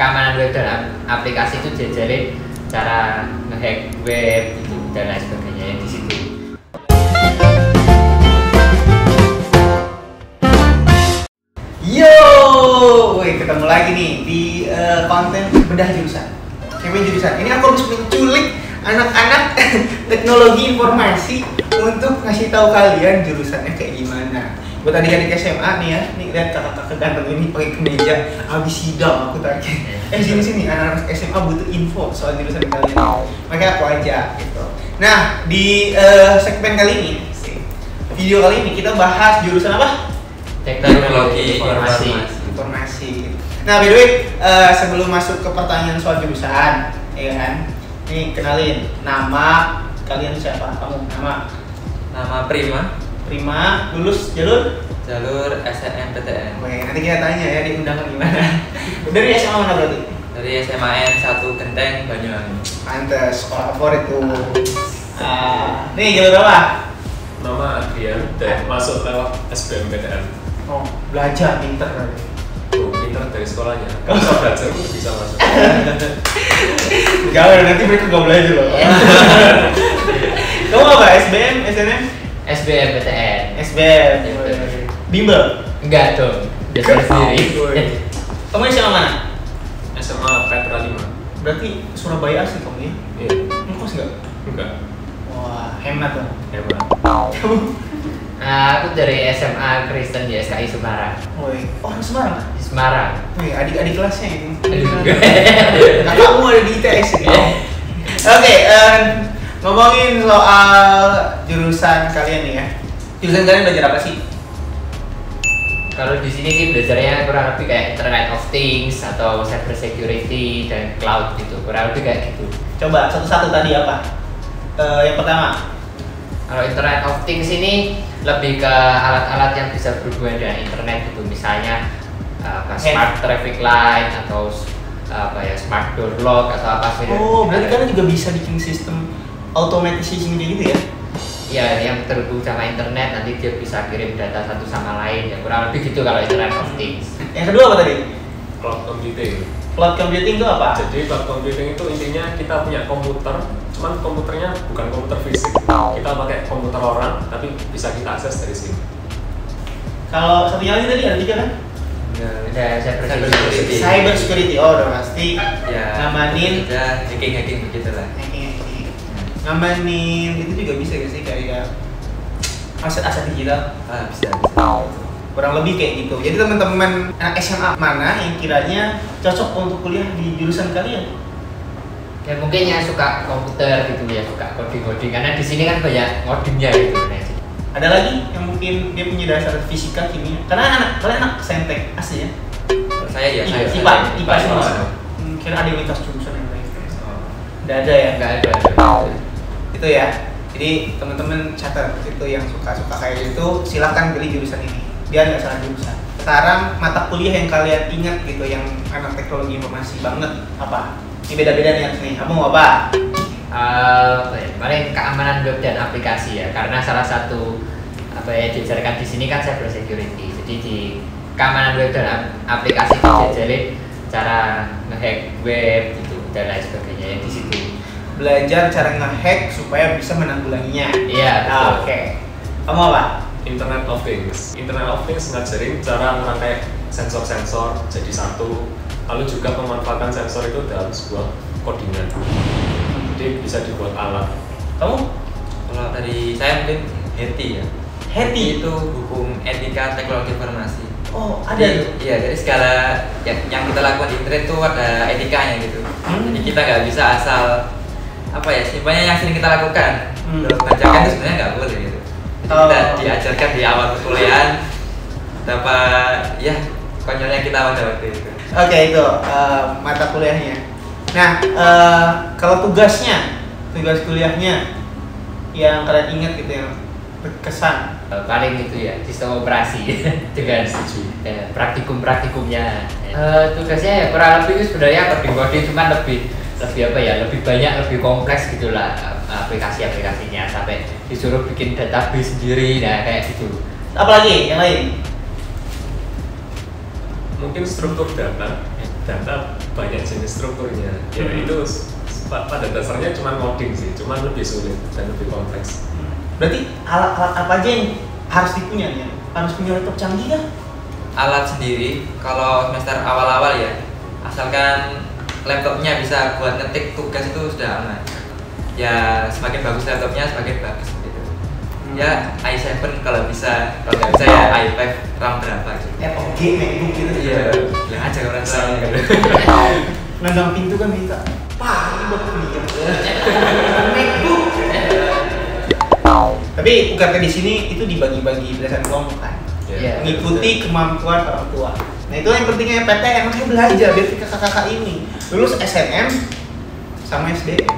keamanan web dan aplikasi itu diajarin cara ngehack web gitu dan lain sebagainya yang di situ. Yo, woi ketemu lagi nih di uh, konten bedah jurusan. Campaign jurusan. Ini aku harus menculik anak-anak teknologi informasi untuk ngasih tahu kalian jurusannya kayak gimana. Buat adik-adik SMA nih ya, nih lihat kakak-kakak ganteng ini pakai kemeja, habis sidang aku tadi. Eh sini sini anak-anak SMA butuh info soal jurusan kalian. Makanya aku aja gitu. Nah di uh, segmen kali ini, video kali ini kita bahas jurusan apa? Teknologi informasi. informasi. Nah, by the way, uh, sebelum masuk ke pertanyaan soal jurusan, ya kan? Nih kenalin nama kalian siapa? Kamu nama Nama Prima, Prima, lulus jalur? jalur SNMPTN Oke, nanti kita tanya ya di undangan gimana. Dari SMA mana berarti? dari SMAN 1 Genteng Banyuwangi. Pantes, sekolah favorit tuh. Ah, nih jalur apa? Nama Adrian dan masuk lewat SBMPTN. Oh, belajar pinter berarti. Tuh, pinter dari sekolahnya. Kalau bisa belajar bisa masuk. Jangan nanti mereka gak belajar loh. Kamu apa? SBM, SNM? SBMPTN. SBM. Bimbel. Enggak dong. Belajar sendiri. Kamu SMA mana? SMA Petra 5. Berarti Surabaya asli kamu ya? Iya. Ngekos nggak? Enggak. Wah, hemat dong. Hebat. Kamu? Nah, aku dari SMA Kristen di SKI Semarang. Woi, orang Semarang? Di Semarang. Wih, adik-adik kelasnya ini. Aduh. Kakakmu ada di ITS ini. Oke, em, ngomongin soal jurusan kalian nih ya. Jurusan kalian belajar apa sih? Kalau di sini sih belajarnya kurang lebih kayak Internet of Things atau cyber security dan cloud gitu. Kurang lebih kayak gitu. Coba satu-satu tadi apa? Eh, yang pertama, Kalau Internet of Things ini lebih ke alat-alat yang bisa berhubungan dengan internet gitu. Misalnya uh, apa, smart traffic light atau uh, apa ya smart door lock atau apa sih? oh berarti kalian juga bisa bikin sistem automatisation kayak gitu ya? Ya, yang terhubung sama internet nanti dia bisa kirim data satu sama lain. Ya kurang lebih gitu kalau Internet of Things. Yang kedua apa tadi? Cloud computing. Cloud computing itu apa? Jadi cloud computing itu intinya kita punya komputer, cuman komputernya bukan komputer fisik. Kita pakai komputer orang, tapi bisa kita akses dari sini. Kalau satunya lagi tadi ada tiga kan? Ada cyber security. Cyber security, oh udah pasti. Ya. Ngamanin Ya, hacking-hacking begitulah. hacking-hacking. Ngamanin itu juga bisa gak sih kayak aset-aset digital? Ah, bisa, bisa. Kurang lebih kayak gitu. Jadi teman-teman anak SMA mana yang kiranya cocok untuk kuliah di jurusan kalian? Ya mungkin yang suka komputer gitu ya, suka coding-coding karena di sini kan banyak ngodingnya gitu. Ada lagi yang mungkin dia punya dasar fisika, kimia. Karena anak kalian anak saintek asli ya? Saya ya, saya IPA, IPA semua. kira ada yang lintas jurusan yang lain. Oh. Udah ada ya? nggak ada. Itu ya. Jadi teman-teman catat itu yang suka-suka kayak gitu silahkan pilih jurusan ini. Biar nggak salah jurusan. Sekarang mata kuliah yang kalian ingat gitu yang anak teknologi informasi banget apa? Ini beda-beda nih nih kamu mau apa? Ya, paling keamanan web dan aplikasi ya. Karena salah satu apa ya diajarkan di sini kan cyber security. Jadi di keamanan web dan ap- aplikasi diajarin cara ngehack web gitu dan lain sebagainya. Yang di situ belajar cara ngehack supaya bisa menanggulanginya iya Ah, betul. oke kamu apa Internet of Things. Internet of Things ngajarin cara merangkai sensor-sensor jadi satu, lalu juga memanfaatkan sensor itu dalam sebuah codingan. Jadi bisa dibuat alat. kamu Kalau dari saya mungkin HETI ya. Heti itu hukum etika teknologi informasi. oh ada Jadi, tuh Iya, jadi segala yang, yang kita lakukan di internet itu ada etikanya gitu. Hmm. Jadi kita nggak bisa asal apa ya, simpelnya yang sering kita lakukan. Hmm. Terus bacakan itu sebenarnya nggak boleh gitu. Jadi Oh. kita diajarkan di awal perkuliahan betapa ya konyolnya kita pada waktu itu. Oke itu eh, mata kuliahnya. Nah eh, kalau tugasnya, tugas kuliahnya yang kalian ingat gitu yang berkesan. Eh, paling itu ya sistem operasi dengan eh, praktikum-praktikumnya Eh, tugasnya ya kurang lebih itu sebenarnya coding-coding cuman lebih lebih apa ya lebih banyak lebih kompleks gitulah aplikasi-aplikasinya sampai disuruh bikin database sendiri nah kayak gitu Apalagi yang lain? Mungkin struktur data, data banyak jenis strukturnya. Ya Hmm. itu pada dasarnya cuma coding sih, cuma lebih sulit dan lebih kompleks. Berarti alat-alat apa aja yang harus dipunya nih? Harus punya laptop canggih kan? alat sendiri kalau semester awal-awal ya asalkan laptopnya bisa buat ngetik tugas itu sudah aman ya semakin bagus laptopnya semakin bagus gitu ya i7 kalau bisa kalau nggak bisa ya i5 RAM berapa gitu FOG, MacBook gitu. iya bilang aja orang tua Nendang pintu kan minta. Pak, ini buat kuliah. MacBook. Tapi UKT di sini itu dibagi-bagi berdasarkan kelompok kan. Iya. mengikuti kemampuan orang tua. Nah itu yang pentingnya PTN, makanya belajar biar si kakak-kakak ini lulus SNM sama SDM.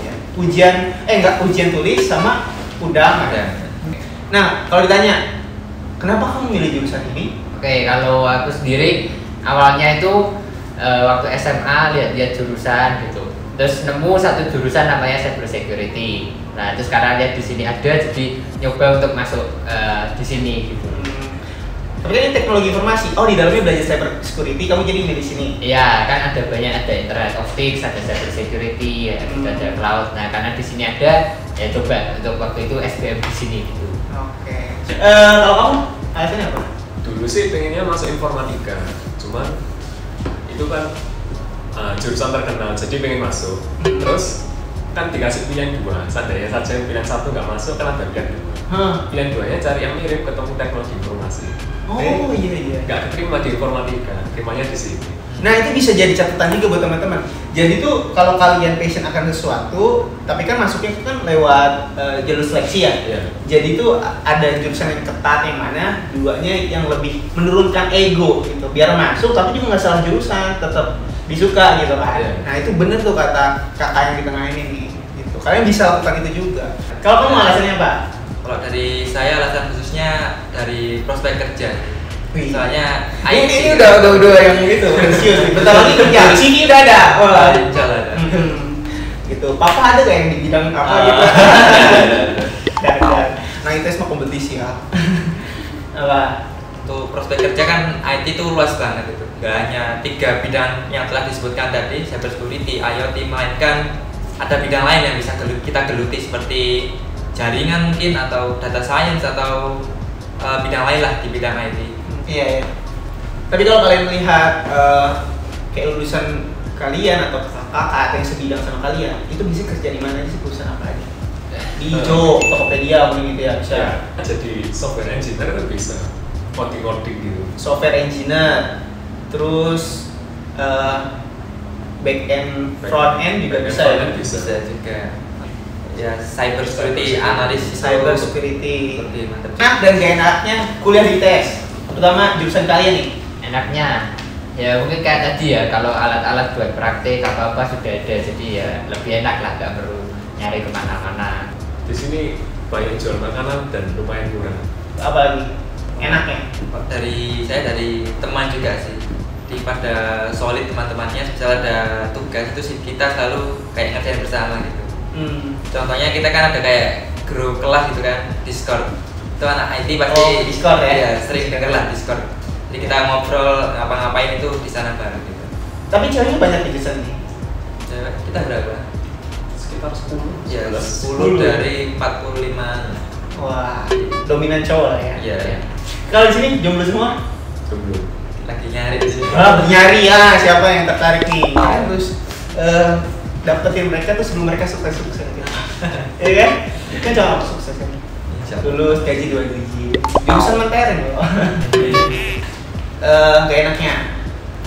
Ya. Ujian, eh enggak ujian tulis sama undangan. Ada. Nah kalau ditanya, kenapa kamu milih jurusan ini? Oke, kalau aku sendiri awalnya itu eh, waktu SMA lihat-lihat jurusan gitu. Terus nemu satu jurusan namanya cyber security. Nah, terus karena lihat di sini ada, jadi nyoba untuk masuk eh, di sini gitu. Tapi kan ini teknologi informasi. Oh di dalamnya belajar cyber security, kamu jadi milih sini. Iya, kan ada banyak ada Internet of Things, ada cyber security, ya, Hmm. ada cloud. Nah, karena di sini ada, ya coba untuk waktu itu SBM di sini gitu. Oke. Eh kalau kamu alasannya apa? Dulu sih pengennya masuk informatika, cuman itu kan uh, jurusan terkenal, jadi pengen masuk. Hmm. Terus kan dikasih pilihan dua, seandainya saja pilihan satu nggak masuk, kan ada pilihan dua. Pilihan duanya cari yang mirip ketemu teknologi informasi. Oh Jadi, iya iya. nggak keterima di informatika, terimanya di sini. Nah itu bisa jadi catatan juga buat teman-teman. Jadi tuh kalau kalian passion akan sesuatu, tapi kan masuknya itu kan lewat eh, jalur seleksi ya. Iya. Jadi tuh ada jurusan yang ketat yang mana duanya yang lebih menurunkan ego gitu. Biar masuk tapi juga nggak salah jurusan, tetap disuka gitu kan. Iya. Nah itu bener tuh kata kakak yang di tengah ini nih. Gitu. Kalian bisa lakukan itu juga. Kalau kamu alasannya apa? kalau dari saya alasan khususnya dari prospek kerja Wih. soalnya Ini, ini udah udah udah yang gitu, serius. nih. Bentar lagi kerja, sini udah ada. Wah. Wah, insya ada. Gitu. Papa ada gak yang di bidang apa Ah. gitu? Dan, dan. Nah itu mah kompetisi ya. apa? untuk prospek kerja kan IT itu luas banget itu gak hanya tiga bidang yang telah disebutkan tadi cyber security, IoT melainkan ada bidang lain yang bisa kita geluti seperti jaringan mungkin atau data science atau uh, bidang lain lah di bidang IT Iya ya. Tapi kalau kalian melihat eh, kayak lulusan kalian atau kakak atau yang sebidang sama kalian, itu bisa kerja di mana aja sih perusahaan apa aja? Di Jo, Tokopedia mungkin gitu ya bisa. Ya, jadi software engineer itu bisa coding-coding gitu. Software engineer, terus eh, back end, front end juga Back end, bisa front ya. end bisa. bisa juga ya cyber security analis Cyber security. mantap Nah dan gak enaknya kuliah di ITS, terutama jurusan kalian nih. Enaknya, ya mungkin kayak tadi ya, kalau alat-alat buat praktek apa-apa sudah ada, jadi ya lebih enak lah, nggak perlu nyari ke mana-mana. Di sini banyak jual makanan dan lumayan murah. Apa lagi? Enaknya. dari saya dari teman juga sih di pada solid teman-temannya misal ada tugas itu sih kita selalu kayak ngerjain bersama gitu Hmm. contohnya kita kan ada kayak grup kelas gitu kan discord itu anak IT pasti Oh, Discord ya? iya, sering denger lah discord jadi kita ngobrol ngapa-ngapain itu di sana bareng gitu Tapi ceweknya banyak di jurusan ini. Cewek, kita berapa Sekitar 10, ya 11. 10 dari 45 Wah, dominan cowok lah ya. Iya, iya. Kalau di sini jomblo semua? Jomblo. lagi nyari di sini Ah, nyari ya siapa yang tertarik nih. Terus eh, dapetin mereka tuh sebelum mereka sukses-sukses. Iya kan? Kan apa sukses kan? Lulus gaji dua biji. Jurusan mentereng loh. Eh, gak enaknya.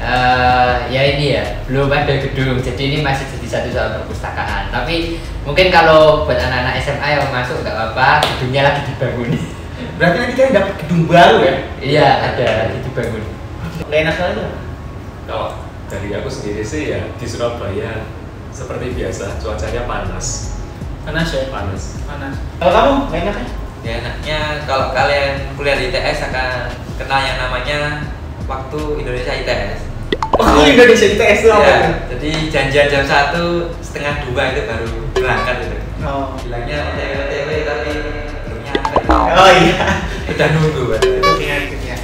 Eh, ya ini ya, belum ada gedung, jadi ini masih jadi satu soal perpustakaan. Tapi mungkin kalau buat anak-anak SMA yang masuk nggak apa-apa, gedungnya lagi dibangun. Berarti nanti kalian dapet gedung baru ya? Iya, ada lagi dibangun. Gak enak lagi. Kalau dari aku sendiri sih ya di Surabaya seperti biasa cuacanya panas. Panas ya? Panas. Panas. Kalau kamu gak enaknya? Ya enaknya kalau kalian kuliah di ITS akan kenal yang namanya waktu Indonesia ITS. Oh, Indonesia ITS tuh apa Ya, tuh? jadi janjian jam satu setengah dua itu baru berangkat itu. Oh. Bilangnya OTW OTW tapi belum nyampe. Oh iya. Udah nunggu kan. Itu penyakit ya.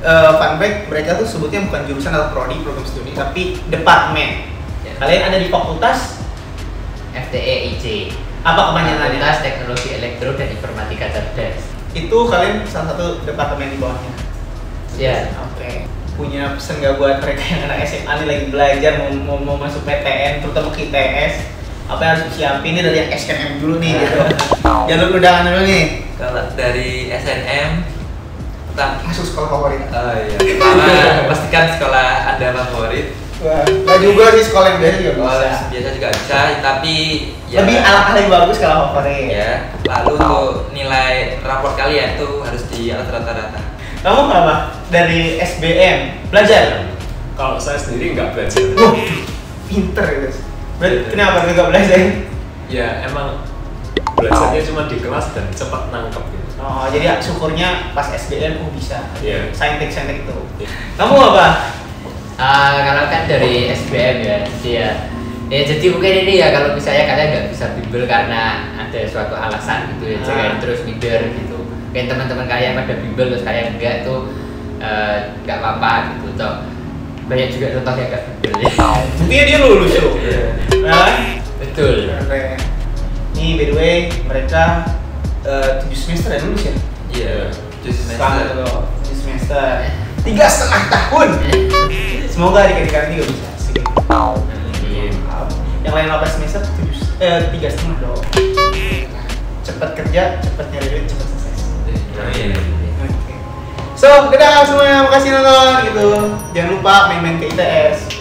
eh, fun fact mereka tuh sebutnya bukan jurusan atau prodi program studi tapi departemen. Kalian ada di fakultas FTE IC apa kepanjangannya? Fakultas Teknologi Elektro dan Informatika Cerdas Itu kalian salah satu departemen di bawahnya. ya Oke. Punya pesan gak buat mereka yang anak SMA nih lagi belajar mau, mau, mau masuk PTN terutama ke ITS apa yang harus disiapin ini dari yang SNM dulu nih gitu. Jalur undangan dulu nih. Kalau dari SNM pertama Masuk sekolah favorit. Oh iya. Pertama pastikan sekolah Anda favorit. Wah, nggak juga sih sekolah yang biasa juga Oh, bisa. biasa juga bisa, tapi ya, Lebih ala-ala yang bagus kalau favorit. ya. Lalu untuk nilai raport kalian tuh harus di atas rata-rata. Kamu apa? Dari SBM belajar. Kalau saya sendiri nggak belajar. Wah, pinter ya guys. Ber- Kenapa nggak belajar? Ya emang belajarnya cuma di kelas dan cepat nangkep gitu. Oh, jadi syukurnya pas SBM oh bisa. Iya. Saintek saintek itu. Iya. Kamu apa? Ah, kalau kan dari SBM ya, jadi ya, jadi mungkin ini ya kalau misalnya kalian nggak bisa bimbel karena ada suatu alasan gitu ya, Ah. jangan terus minder gitu. Kayak teman-teman kalian pada bimbel terus kalian enggak tuh eh, nggak apa-apa gitu toh. Banyak juga contoh yang nggak bimbel ya. Buktinya dia lulus tuh. Nah, Betul. keren. Nih by the way mereka eh, tujuh semester ya lulus ya? Iya. Tujuh semester. loh, tujuh semester. Tiga setengah tahun. Semoga adik-adik kalian juga bisa. Iya. Yang lain 8 semester tujuh eh tiga setengah dong. Cepet kerja, cepet nyari duit, cepet sukses. So, dadah semuanya, makasih nonton gitu. Jangan lupa main-main ke ITS.